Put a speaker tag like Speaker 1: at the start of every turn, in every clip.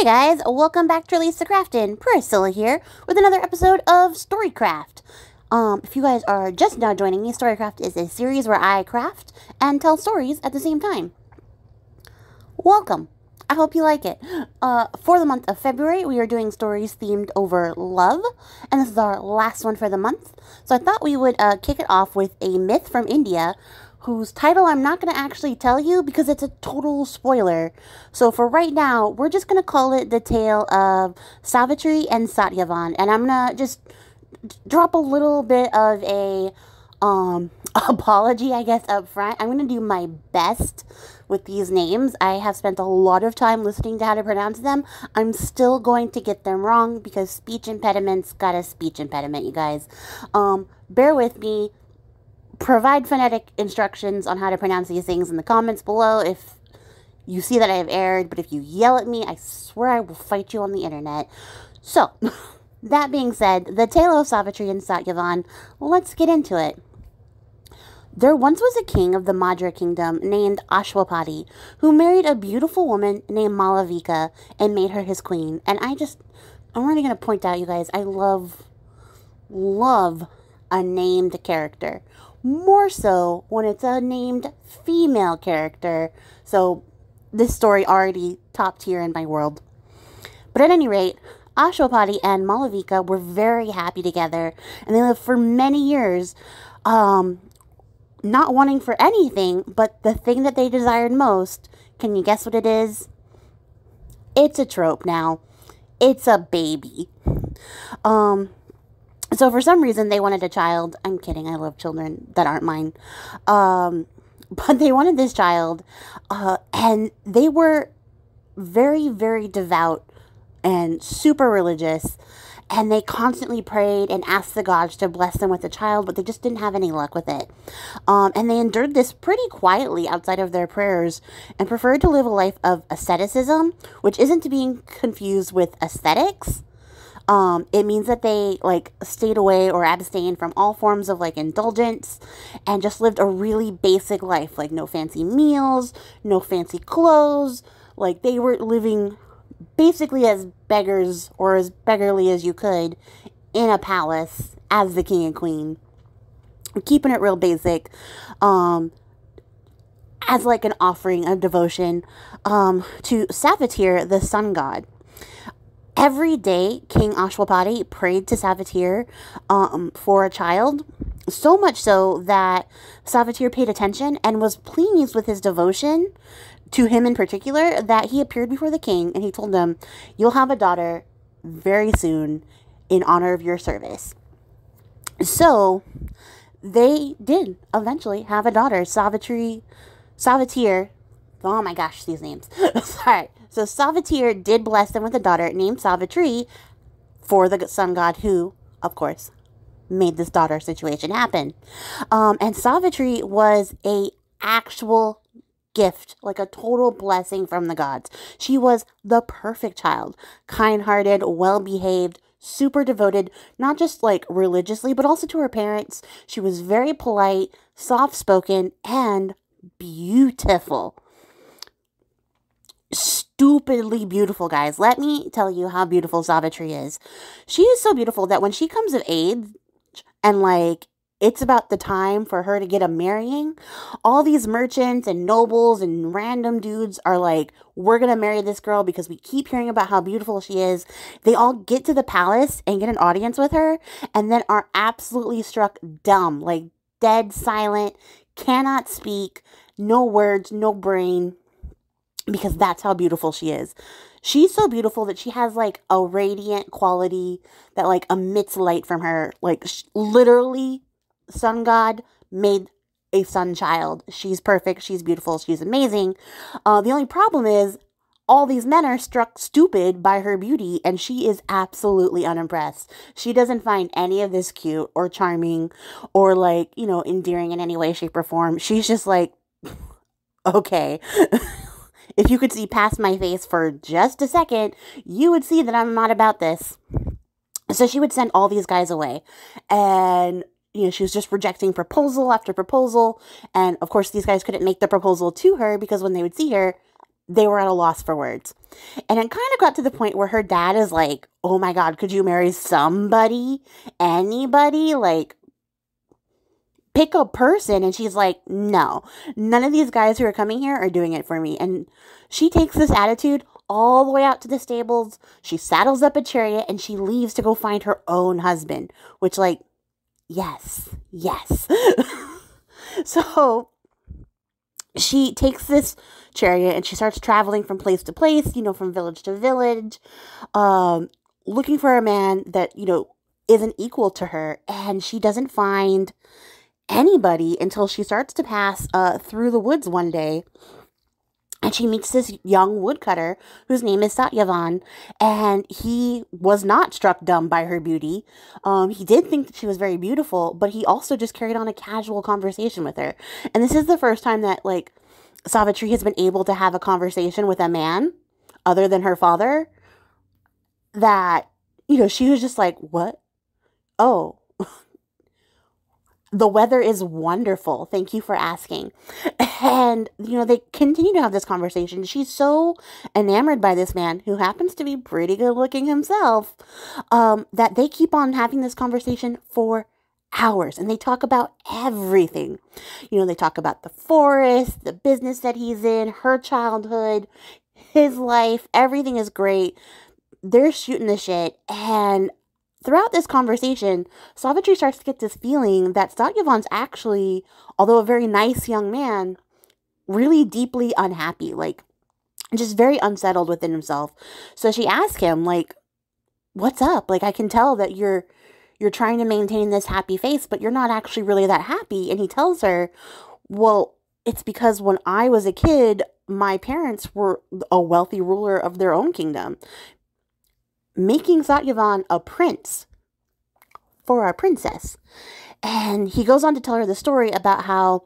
Speaker 1: Hey guys, welcome back to Release the Craftin. Priscilla here with another episode of Storycraft. Um, if you guys are just now joining me, Storycraft is a series where I craft and tell stories at the same time. Welcome. I hope you like it. Uh, for the month of February, we are doing stories themed over love, and this is our last one for the month. So I thought we would uh, kick it off with a myth from India whose title I'm not going to actually tell you because it's a total spoiler. So for right now, we're just going to call it the tale of Savitri and Satyavan. And I'm going to just drop a little bit of a um, apology, I guess, up front. I'm going to do my best with these names. I have spent a lot of time listening to how to pronounce them. I'm still going to get them wrong because speech impediments got a speech impediment, you guys. Um, bear with me provide phonetic instructions on how to pronounce these things in the comments below if you see that I have erred, but if you yell at me, I swear I will fight you on the internet. So, that being said, the tale of Savitri and Satyavan, let's get into it. There once was a king of the Madra kingdom named Ashwapati who married a beautiful woman named Malavika and made her his queen. And I just, I'm really going to point out, you guys, I love, love a named character more so when it's a named female character. So this story already top tier in my world. But at any rate, Ashwapati and Malavika were very happy together, and they lived for many years, um, not wanting for anything, but the thing that they desired most. Can you guess what it is? It's a trope now. It's a baby. Um, so for some reason they wanted a child. I'm kidding. I love children that aren't mine. Um, but they wanted this child, uh, and they were very, very devout and super religious. And they constantly prayed and asked the gods to bless them with a child, but they just didn't have any luck with it. Um, and they endured this pretty quietly outside of their prayers and preferred to live a life of asceticism, which isn't to be confused with aesthetics. Um, it means that they like stayed away or abstained from all forms of like indulgence and just lived a really basic life, like no fancy meals, no fancy clothes. Like they were living basically as beggars or as beggarly as you could in a palace as the king and queen. Keeping it real basic. Um, as like an offering of devotion um, to Savitir, the sun god. Every day, King Ashwapati prayed to Savitir um, for a child, so much so that Savitir paid attention and was pleased with his devotion to him in particular that he appeared before the king and he told him, You'll have a daughter very soon in honor of your service. So they did eventually have a daughter, Savitri, Savitir. Oh my gosh, these names. Sorry. So Savitir did bless them with a daughter named Savitri for the sun god who, of course, made this daughter situation happen. Um, and Savitri was a actual gift, like a total blessing from the gods. She was the perfect child, kind-hearted, well-behaved, super devoted, not just like religiously, but also to her parents. She was very polite, soft-spoken, and beautiful stupidly beautiful, guys. Let me tell you how beautiful Savitri is. She is so beautiful that when she comes of age and like it's about the time for her to get a marrying, all these merchants and nobles and random dudes are like, we're going to marry this girl because we keep hearing about how beautiful she is. They all get to the palace and get an audience with her and then are absolutely struck dumb, like dead silent, cannot speak, no words, no brain because that's how beautiful she is. She's so beautiful that she has like a radiant quality that like emits light from her. Like literally, sun god made a sun child. She's perfect. She's beautiful. She's amazing. Uh, the only problem is all these men are struck stupid by her beauty and she is absolutely unimpressed. She doesn't find any of this cute or charming or like, you know, endearing in any way, shape, or form. She's just like, okay. If you could see past my face for just a second, you would see that I'm not about this. So she would send all these guys away. And you know, she was just rejecting proposal after proposal. And of course, these guys couldn't make the proposal to her because when they would see her, they were at a loss for words. And it kind of got to the point where her dad is like, oh my God, could you marry somebody? Anybody? Like, pick a person. And she's like, no, none of these guys who are coming here are doing it for me. And she takes this attitude all the way out to the stables. She saddles up a chariot and she leaves to go find her own husband, which, like, yes, yes. so she takes this chariot and she starts traveling from place to place, you know, from village to village, um, looking for a man that, you know, isn't equal to her. And she doesn't find anybody until she starts to pass uh, through the woods one day and she meets this young woodcutter whose name is Satyavan, and he was not struck dumb by her beauty. Um, he did think that she was very beautiful, but he also just carried on a casual conversation with her. And this is the first time that like Savitri has been able to have a conversation with a man other than her father. That you know, she was just like, "What? Oh, the weather is wonderful. Thank you for asking. And, you know, they continue to have this conversation. She's so enamored by this man, who happens to be pretty good looking himself, um, that they keep on having this conversation for hours and they talk about everything. You know, they talk about the forest, the business that he's in, her childhood, his life. Everything is great. They're shooting the shit. And throughout this conversation, Savitri starts to get this feeling that Satyavan's actually, although a very nice young man, really deeply unhappy, like just very unsettled within himself. So she asks him, like, what's up? Like I can tell that you're you're trying to maintain this happy face, but you're not actually really that happy. And he tells her, Well, it's because when I was a kid, my parents were a wealthy ruler of their own kingdom making Satyavan a prince for our princess. And he goes on to tell her the story about how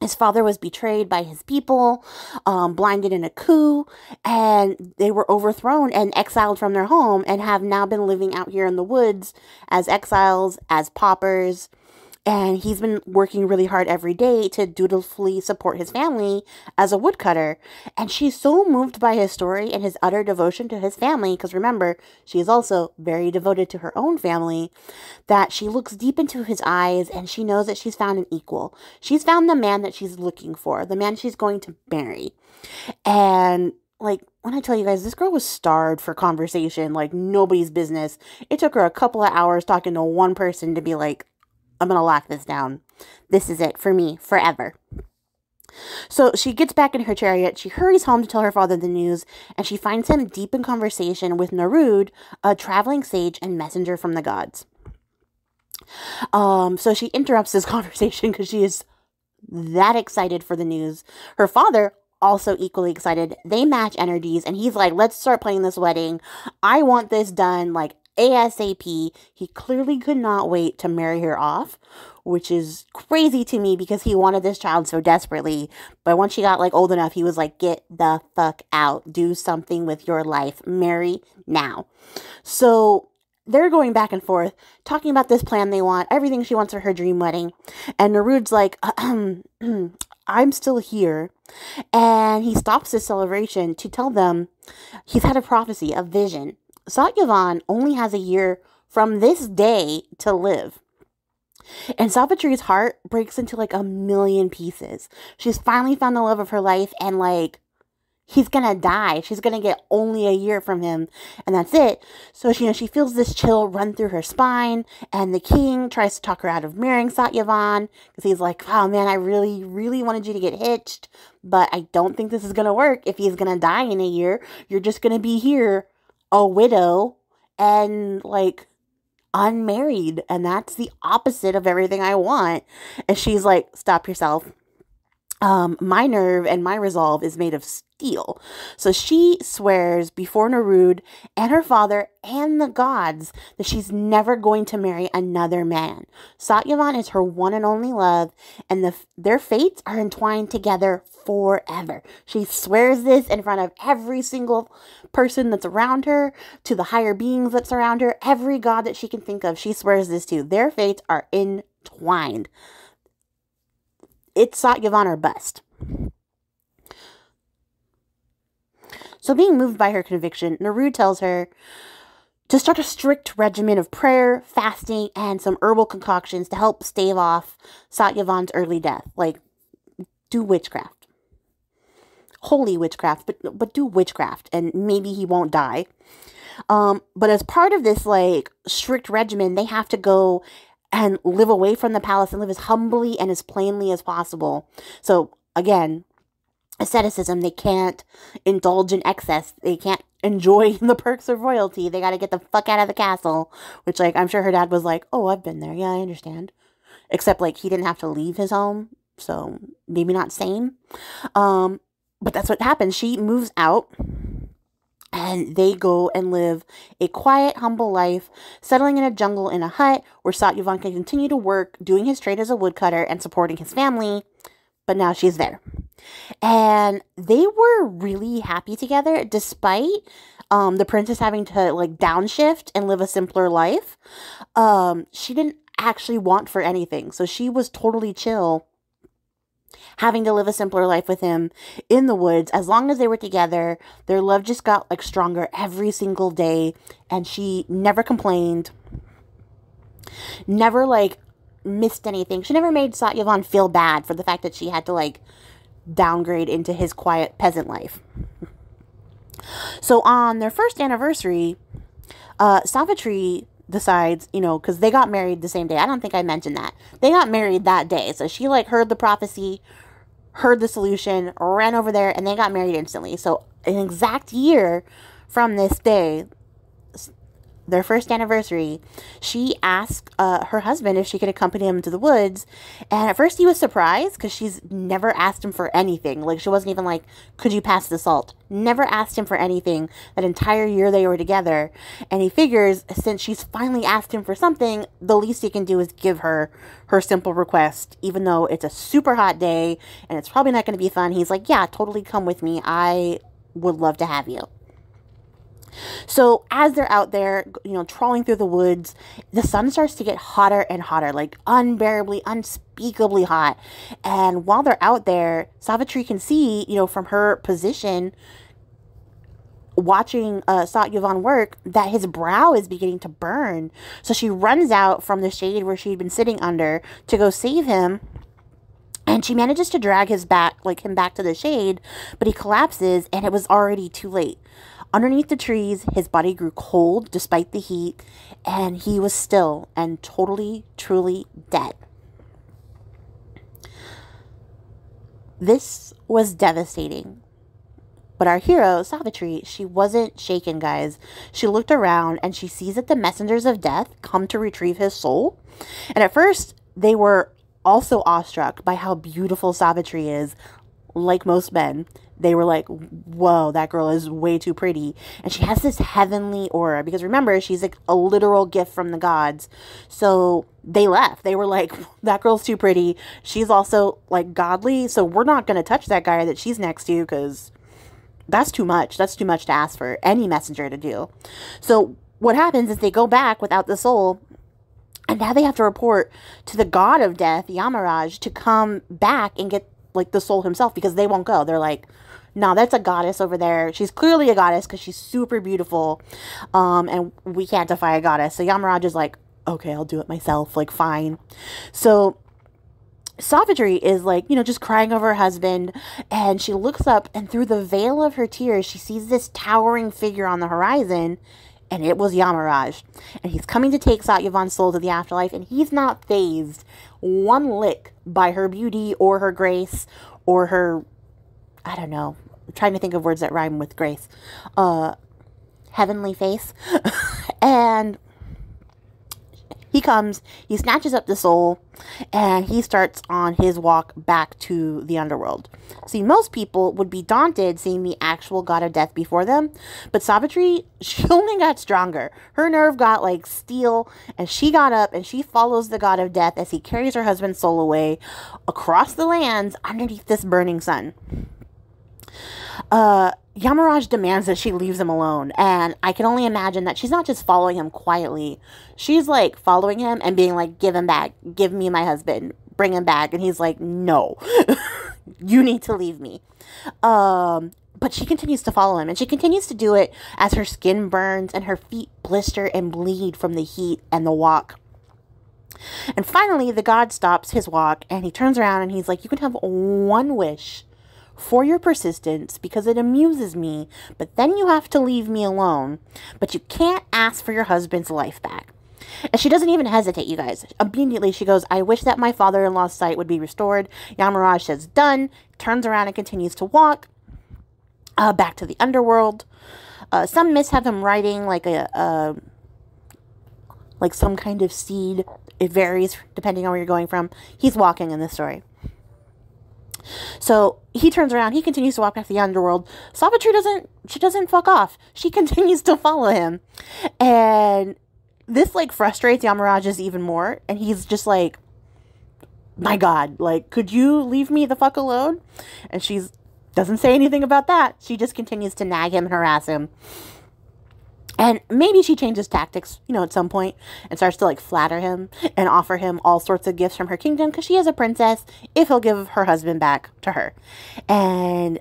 Speaker 1: his father was betrayed by his people, um, blinded in a coup, and they were overthrown and exiled from their home and have now been living out here in the woods as exiles, as paupers, and he's been working really hard every day to dutifully support his family as a woodcutter. And she's so moved by his story and his utter devotion to his family, because remember, she is also very devoted to her own family, that she looks deep into his eyes and she knows that she's found an equal. She's found the man that she's looking for, the man she's going to marry. And like when I tell you guys, this girl was starved for conversation, like nobody's business. It took her a couple of hours talking to one person to be like, I'm going to lock this down. This is it for me forever. So she gets back in her chariot, she hurries home to tell her father the news, and she finds him deep in conversation with Narud, a traveling sage and messenger from the gods. Um, so she interrupts this conversation because she is that excited for the news. Her father, also equally excited. They match energies, and he's like, let's start planning this wedding. I want this done like ASAP. He clearly could not wait to marry her off, which is crazy to me because he wanted this child so desperately. But once she got like old enough, he was like, get the fuck out. Do something with your life. Marry now. So they're going back and forth, talking about this plan they want, everything she wants for her dream wedding. And Narud's like, I'm still here. And he stops this celebration to tell them he's had a prophecy, a vision Satyavan only has a year from this day to live. And Savitri's heart breaks into like a million pieces. She's finally found the love of her life and like he's gonna die. She's gonna get only a year from him, and that's it. So she, you know, she feels this chill run through her spine, and the king tries to talk her out of marrying Satyavan because he's like, "Oh man, I really, really wanted you to get hitched, but I don't think this is gonna work. If he's gonna die in a year, you're just gonna be here a widow and like unmarried and that's the opposite of everything I want. And she's like, "Stop yourself." Um, my nerve and my resolve is made of steel. So she swears before Narud and her father and the gods that she's never going to marry another man. Satyavan is her one and only love, and the, their fates are entwined together forever. She swears this in front of every single person that's around her, to the higher beings that surround her, every god that she can think of. She swears this to. Their fates are entwined it's Satyavan or bust. So, being moved by her conviction, Naru tells her to start a strict regimen of prayer, fasting, and some herbal concoctions to help stave off Satyavan's early death. Like, do witchcraft. Holy witchcraft, but but do witchcraft, and maybe he won't die. Um, but as part of this like strict regimen, they have to go and live away from the palace and live as humbly and as plainly as possible. So, again, asceticism, they can't indulge in excess. They can't enjoy the perks of royalty. They got to get the fuck out of the castle, which, like, I'm sure her dad was like, oh, I've been there. Yeah, I understand. Except, like, he didn't have to leave his home. So, maybe not same. Um, but that's what happens. She moves out and they go and live a quiet, humble life, settling in a jungle in a hut where Satyavan can continue to work, doing his trade as a woodcutter and supporting his family. But now she's there. And they were really happy together despite um, the princess having to like downshift and live a simpler life. Um, she didn't actually want for anything. So she was totally chill having to live a simpler life with him in the woods. As long as they were together, their love just got like stronger every single day. And she never complained, never like missed anything. She never made Satyavan feel bad for the fact that she had to like downgrade into his quiet peasant life. So on their first anniversary, uh, Savitri decides, you know, because they got married the same day. I don't think I mentioned that. They got married that day. So she, like, heard the prophecy, heard the solution, ran over there, and they got married instantly. So, an exact year from this day, their first anniversary, she asked uh, her husband if she could accompany him to the woods. And at first he was surprised because she's never asked him for anything. Like, she wasn't even like, could you pass the salt? Never asked him for anything that entire year they were together. And he figures since she's finally asked him for something, the least he can do is give her her simple request, even though it's a super hot day and it's probably not going to be fun. He's like, yeah, totally come with me. I would love to have you. So as they're out there, you know, trawling through the woods, the sun starts to get hotter and hotter, like unbearably, unspeakably hot. And while they're out there, Savitri can see, you know, from her position, watching uh, Satyavan work that his brow is beginning to burn. So she runs out from the shade where she'd been sitting under to go save him. And she manages to drag his back, like him back to the shade, but he collapses and it was already too late. Underneath the trees, his body grew cold despite the heat, and he was still and totally, truly dead. This was devastating. But our hero, Savitri, she wasn't shaken, guys. She looked around and she sees that the messengers of death come to retrieve his soul. And at first, they were also awestruck by how beautiful Savitri is, like most men they were like, whoa, that girl is way too pretty. And she has this heavenly aura because remember, she's like a literal gift from the gods. So they left. They were like, that girl's too pretty. She's also like godly. So we're not going to touch that guy that she's next to because that's too much. That's too much to ask for any messenger to do. So what happens is they go back without the soul. And now they have to report to the god of death, Yamaraj, to come back and get like the soul himself because they won't go. They're like, no, that's a goddess over there. She's clearly a goddess because she's super beautiful. Um, and we can't defy a goddess. So Yamaraj is like, okay, I'll do it myself. Like, fine. So Savitri is like, you know, just crying over her husband, and she looks up, and through the veil of her tears, she sees this towering figure on the horizon, and it was Yamaraj. And he's coming to take Satyavan's soul to the afterlife, and he's not phased one lick by her beauty or her grace or her, I don't know, I'm trying to think of words that rhyme with grace. Uh, heavenly face. and He comes, he snatches up the soul, and he starts on his walk back to the underworld. See, most people would be daunted seeing the actual god of death before them, but Savitri, she only got stronger. Her nerve got like steel, and she got up and she follows the god of death as he carries her husband's soul away across the lands underneath this burning sun. Uh, Yamaraj demands that she leaves him alone, and I can only imagine that she's not just following him quietly. She's like following him and being like, "Give him back, give me my husband, bring him back," and he's like, "No, you need to leave me." Um, but she continues to follow him, and she continues to do it as her skin burns and her feet blister and bleed from the heat and the walk. And finally, the god stops his walk and he turns around and he's like, You can have one wish for your persistence because it amuses me, but then you have to leave me alone. But you can't ask for your husband's life back. And she doesn't even hesitate, you guys. Immediately she goes, I wish that my father in law's sight would be restored. Yamaraj says, Done, turns around and continues to walk uh, back to the underworld. Uh, some myths have him riding like a, like some kind of seed. It varies depending on where you're going from. He's walking in this story. So he turns around, he continues to walk to the underworld. Savitri doesn't she doesn't fuck off. She continues to follow him. And this like frustrates Yamarajas even more. And he's just like, My God, like, could you leave me the fuck alone? And she's doesn't say anything about that. She just continues to nag him and harass him. And maybe she changes tactics, you know, at some point and starts to like flatter him and offer him all sorts of gifts from her kingdom because she is a princess if he'll give her husband back to her. And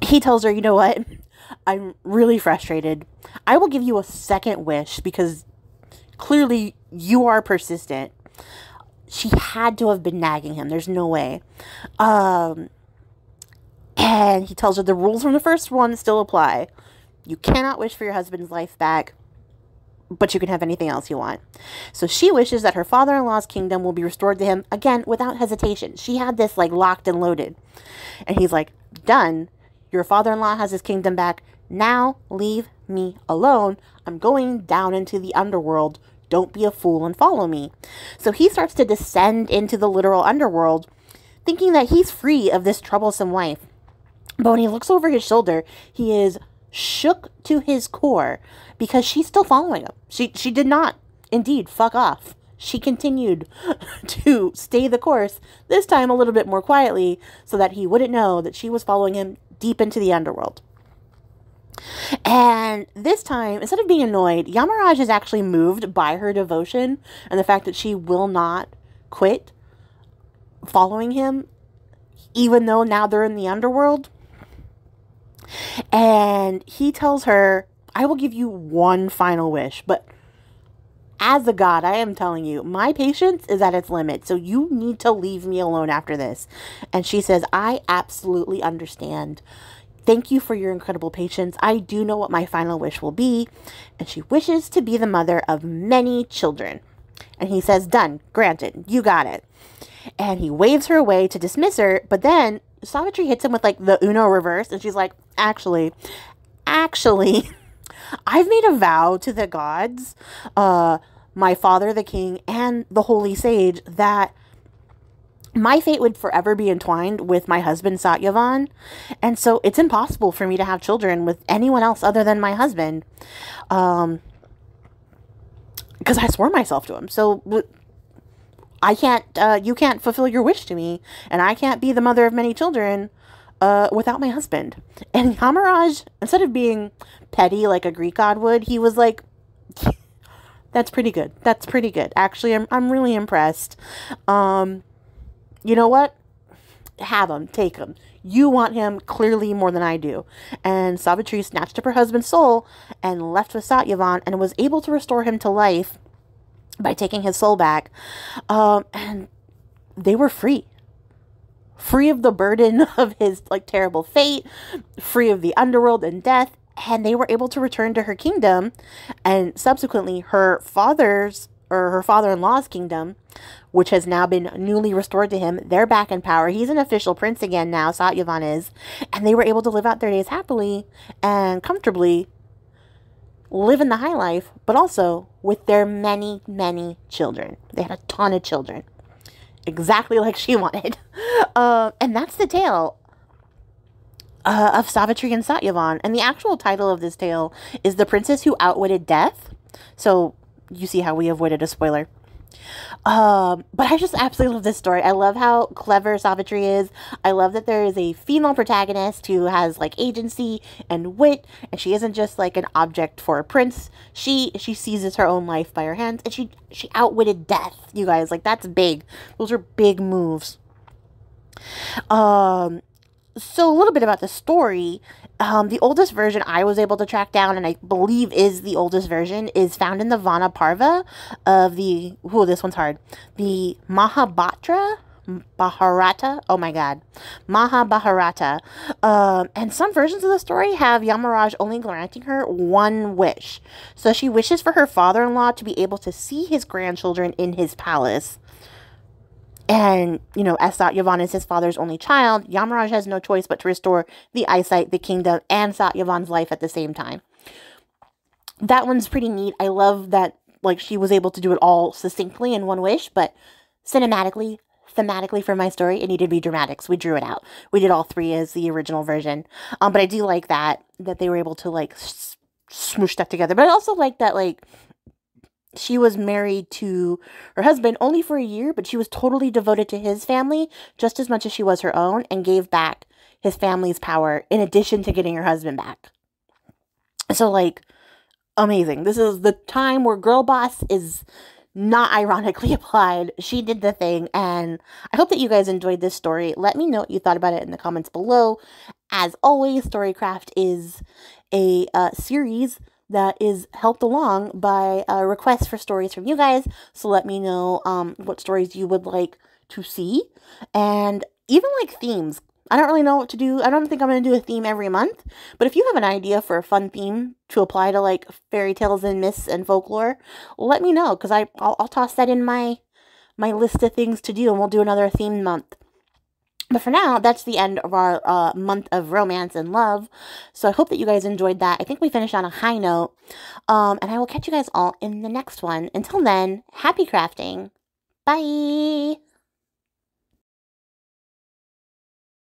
Speaker 1: he tells her, you know what? I'm really frustrated. I will give you a second wish because clearly you are persistent. She had to have been nagging him. There's no way. Um, and he tells her the rules from the first one still apply. You cannot wish for your husband's life back, but you can have anything else you want. So she wishes that her father in law's kingdom will be restored to him again without hesitation. She had this like locked and loaded. And he's like, Done. Your father in law has his kingdom back. Now leave me alone. I'm going down into the underworld. Don't be a fool and follow me. So he starts to descend into the literal underworld, thinking that he's free of this troublesome wife. But when he looks over his shoulder, he is shook to his core because she's still following him. She she did not indeed fuck off. She continued to stay the course, this time a little bit more quietly, so that he wouldn't know that she was following him deep into the underworld. And this time, instead of being annoyed, Yamaraj is actually moved by her devotion and the fact that she will not quit following him, even though now they're in the underworld. And he tells her, I will give you one final wish, but as a god, I am telling you, my patience is at its limit. So you need to leave me alone after this. And she says, I absolutely understand. Thank you for your incredible patience. I do know what my final wish will be. And she wishes to be the mother of many children. And he says, Done, granted, you got it. And he waves her away to dismiss her, but then Savitri hits him with like the Uno reverse, and she's like, actually, actually, I've made a vow to the gods, uh, my father, the king, and the holy sage that my fate would forever be entwined with my husband Satyavan, and so it's impossible for me to have children with anyone else other than my husband. Um, because I swore myself to him. So I can't, uh, you can't fulfill your wish to me, and I can't be the mother of many children uh, without my husband. And Yamaraj, instead of being petty like a Greek god would, he was like, that's pretty good. That's pretty good. Actually, I'm, I'm really impressed. Um, you know what? Have him. Take him. You want him clearly more than I do. And Savitri snatched up her husband's soul and left with Satyavan and was able to restore him to life by taking his soul back. Um, and they were free. Free of the burden of his like terrible fate, free of the underworld and death, and they were able to return to her kingdom and subsequently her father's or her father-in-law's kingdom, which has now been newly restored to him. They're back in power. He's an official prince again now, Satyavan is, and they were able to live out their days happily and comfortably live in the high life, but also with their many, many children. They had a ton of children, exactly like she wanted. Uh, and that's the tale uh, of Savitri and Satyavan. And the actual title of this tale is The Princess Who Outwitted Death. So you see how we avoided a spoiler. Um, but I just absolutely love this story. I love how clever Savitri is. I love that there is a female protagonist who has like agency and wit, and she isn't just like an object for a prince. She she seizes her own life by her hands, and she she outwitted death. You guys, like that's big. Those are big moves. Um, so a little bit about the story. Um, the oldest version I was able to track down, and I believe is the oldest version, is found in the Vana Parva of the. Oh, this one's hard. The Mahabhatra. Bharata. Oh my god. Mahabharata. Um, and some versions of the story have Yamaraj only granting her one wish. So she wishes for her father in law to be able to see his grandchildren in his palace. And, you know, as Satyavan is his father's only child, Yamaraj has no choice but to restore the eyesight, the kingdom, and Satyavan's life at the same time. That one's pretty neat. I love that, like, she was able to do it all succinctly in one wish, but cinematically, thematically for my story, it needed to be dramatic, so we drew it out. We did all three as the original version. Um, but I do like that, that they were able to, like, smoosh that together. But I also like that, like, she was married to her husband only for a year, but she was totally devoted to his family just as much as she was her own and gave back his family's power in addition to getting her husband back. So, like, amazing. This is the time where girl boss is not ironically applied. She did the thing, and I hope that you guys enjoyed this story. Let me know what you thought about it in the comments below. As always, Storycraft is a uh, series that is helped along by a request for stories from you guys. So let me know um, what stories you would like to see. And even like themes. I don't really know what to do. I don't think I'm going to do a theme every month. But if you have an idea for a fun theme to apply to like fairy tales and myths and folklore, let me know because I'll, I'll toss that in my my list of things to do and we'll do another theme month. But for now, that's the end of our uh, month of romance and love. So I hope that you guys enjoyed that. I think we finished on a high note. Um, and I will catch you guys all in the next one. Until then, happy crafting. Bye.